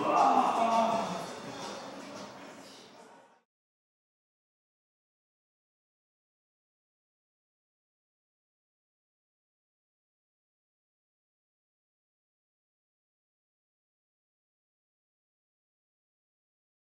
Wow.